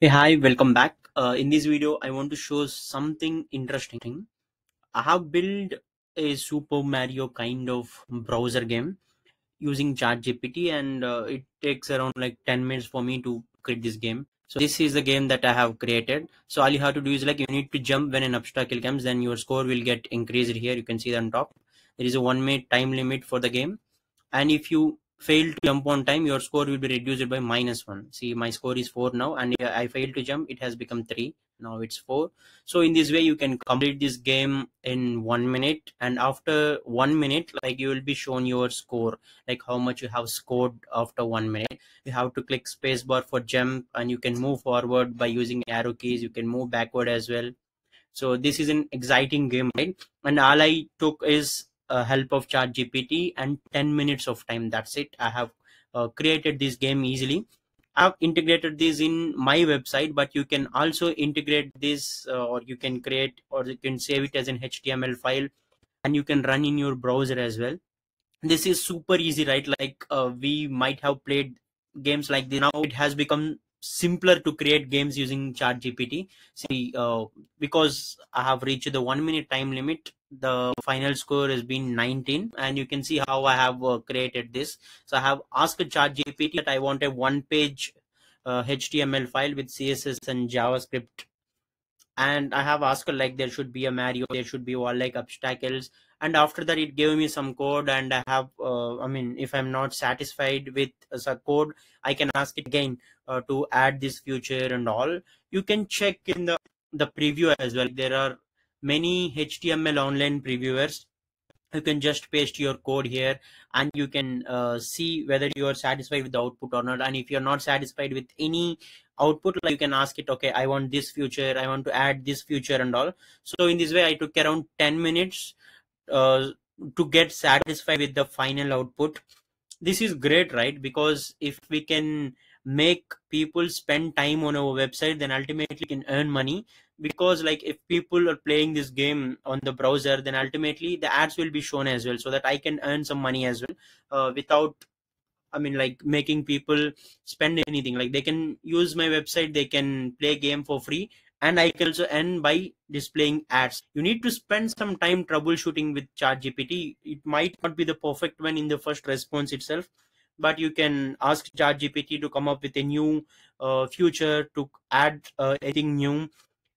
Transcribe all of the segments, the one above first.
Hey, hi, welcome back. Uh, in this video, I want to show something interesting. I have built a Super Mario kind of browser game using ChatGPT, and uh, it takes around like 10 minutes for me to create this game. So this is the game that I have created. So all you have to do is like you need to jump when an obstacle comes, then your score will get increased here. You can see that on top. There is a one minute time limit for the game, and if you fail to jump on time your score will be reduced by minus one. See my score is four now and if i failed to jump it has become three. Now it's four. So in this way you can complete this game in one minute. And after one minute like you will be shown your score like how much you have scored after one minute. You have to click spacebar for jump and you can move forward by using arrow keys. You can move backward as well. So this is an exciting game right? And all i took is uh, help of chat gpt and 10 minutes of time. That's it. I have uh, created this game easily. I've integrated this in my website but you can also integrate this uh, or you can create or you can save it as an html file and you can run in your browser as well. This is super easy right? Like uh, we might have played games like this. Now it has become simpler to create games using chat gpt see uh, because i have reached the one minute time limit the final score has been 19 and you can see how i have uh, created this. So i have asked chat gpt that i want a one page uh, html file with css and javascript. And i have asked like there should be a mario there should be all like obstacles and after that it gave me some code and i have uh, i mean if i'm not satisfied with the code i can ask it again uh, to add this feature and all. You can check in the the preview as well. There are many html online previewers. You can just paste your code here and you can uh, see whether you are satisfied with the output or not. And if you're not satisfied with any output like you can ask it okay i want this feature. I want to add this feature and all. So in this way i took around 10 minutes uh, to get satisfied with the final output. This is great right? Because if we can make people spend time on our website then ultimately can earn money. Because like if people are playing this game on the browser then ultimately the ads will be shown as well so that i can earn some money as well uh, without i mean like making people spend anything. Like they can use my website they can play game for free and i can also end by displaying ads. You need to spend some time troubleshooting with chat gpt it might not be the perfect one in the first response itself but you can ask chat gpt to come up with a new uh, future to add uh, anything new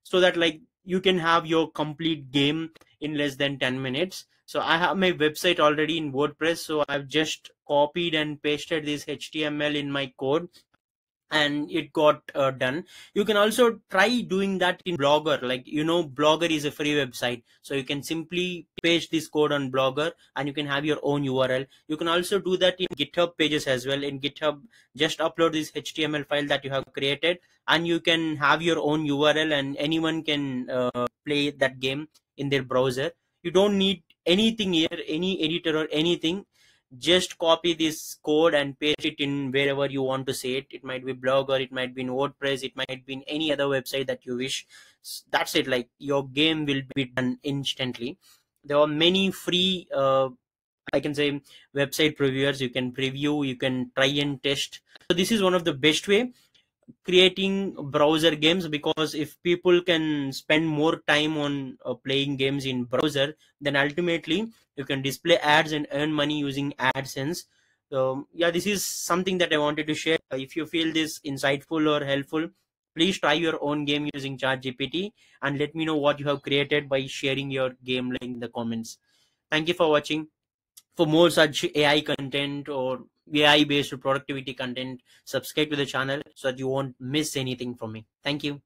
so that like you can have your complete game in less than 10 minutes. So i have my website already in wordpress so i've just copied and pasted this html in my code and it got uh, done. You can also try doing that in blogger. Like you know blogger is a free website. So you can simply paste this code on blogger and you can have your own url you can also do that in github pages as well. In github just upload this html file that you have created and you can have your own url and anyone can uh, play that game in their browser. You don't need anything here any editor or anything just copy this code and paste it in wherever you want to say it. It might be blogger it might be in wordpress it might be in any other website that you wish. That's it. Like your game will be done instantly. There are many free uh, i can say website previewers. You can preview you can try and test. So this is one of the best way creating browser games because if people can spend more time on uh, playing games in browser then ultimately you can display ads and earn money using adsense. So yeah this is something that i wanted to share. If you feel this insightful or helpful please try your own game using chat gpt and let me know what you have created by sharing your game link in the comments. Thank you for watching. For more such ai content or AI based productivity content, subscribe to the channel so that you won't miss anything from me. Thank you.